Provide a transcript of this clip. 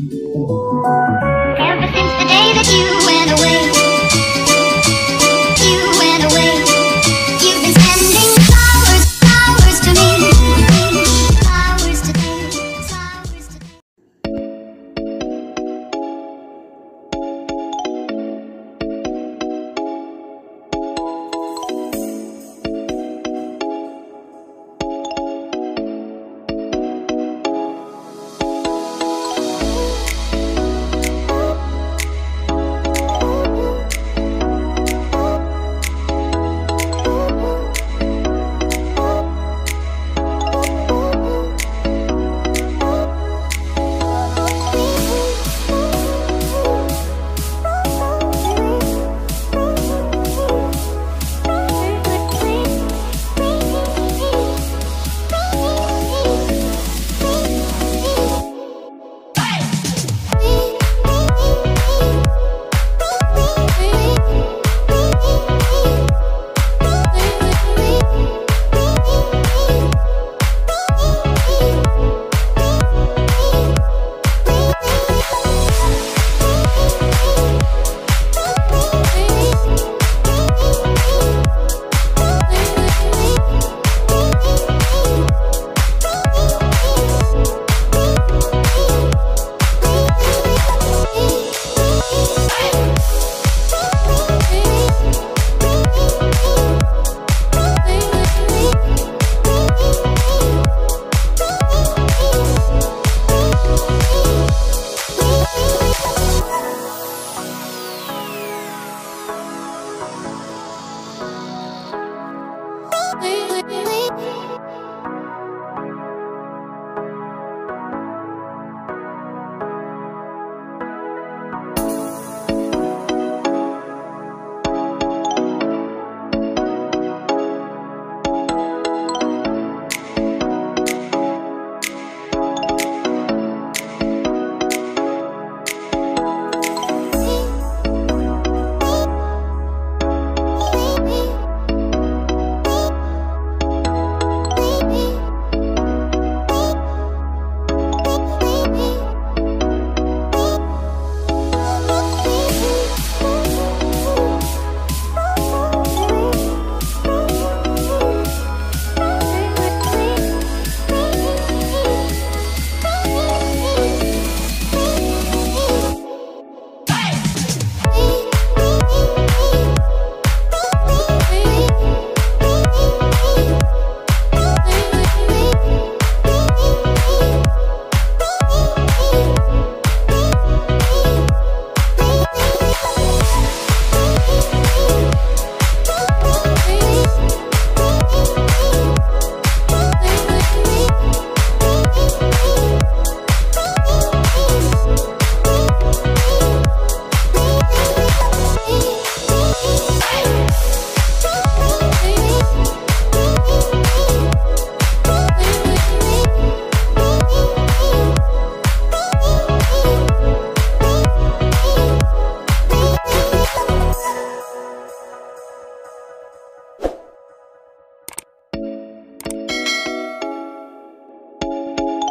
Ever since the day that you went away,